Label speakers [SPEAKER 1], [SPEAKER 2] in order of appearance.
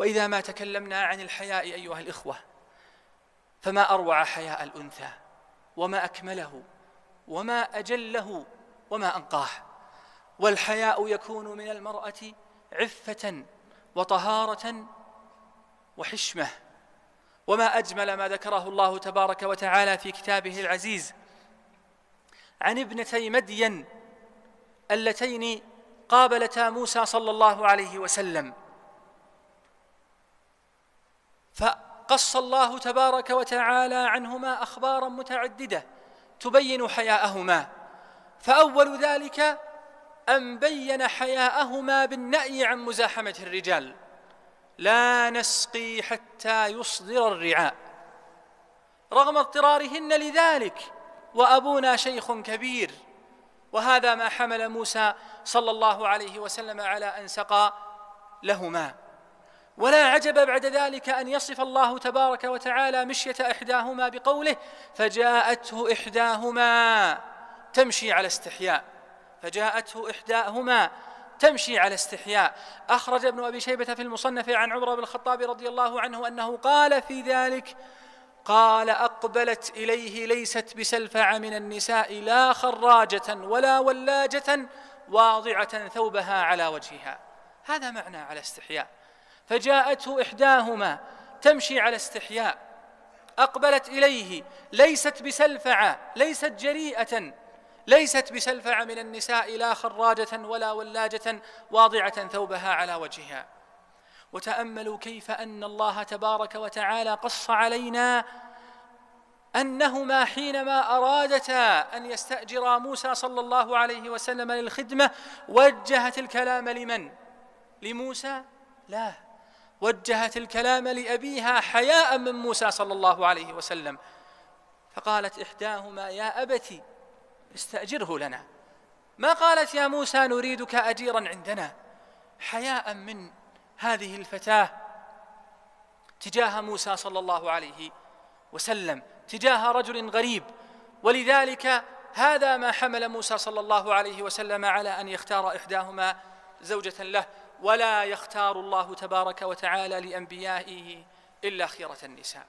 [SPEAKER 1] وإذا ما تكلمنا عن الحياء أيها الإخوة فما أروع حياء الأنثى وما أكمله وما أجله وما أنقاه. والحياء يكون من المرأة عفة وطهارة وحشمة. وما أجمل ما ذكره الله تبارك وتعالى في كتابه العزيز عن ابنتي مدين اللتين قابلتا موسى صلى الله عليه وسلم. فقص الله تبارك وتعالى عنهما أخبارا متعددة تبين حياءهما. فأول ذلك أن بين حياءهما بالنأي عن مزاحمة الرجال. لا نسقي حتى يصدر الرعاء. رغم اضطرارهن لذلك وأبونا شيخ كبير وهذا ما حمل موسى صلى الله عليه وسلم على أن سقى لهما. ولا عجب بعد ذلك أن يصف الله تبارك وتعالى مشية إحداهما بقوله فجاءته إحداهما تمشي على استحياء. فجاءته إحداهما تمشي على استحياء. أخرج ابن أبي شيبة في المصنف عن عمر بن الخطاب رضي الله عنه أنه قال في ذلك قال أقبلت إليه ليست بسلفع من النساء لا خراجة ولا ولاجة واضعة ثوبها على وجهها. هذا معنى على استحياء. فجاءته إحداهما تمشي على استحياء أقبلت إليه ليست بسلفعة ليست جريئة ليست بسلفع من النساء لا خراجة ولا ولاجة واضعة ثوبها على وجهها. وتأملوا كيف أن الله تبارك وتعالى قص علينا أنهما حينما أرادتا أن يستاجرا موسى صلى الله عليه وسلم للخدمة وجهت الكلام لمن؟ لموسى؟ لا. وجهت الكلام لأبيها حياء من موسى صلى الله عليه وسلم. فقالت إحداهما يا ابت استأجره لنا. ما قالت يا موسى نريدك اجيرا عندنا. حياء من هذه الفتاة تجاه موسى صلى الله عليه وسلم تجاه رجل غريب. ولذلك هذا ما حمل موسى صلى الله عليه وسلم على أن يختار إحداهما زوجة له. ولا يختار الله تبارك وتعالى لأنبيائه إلا خيرة النساء.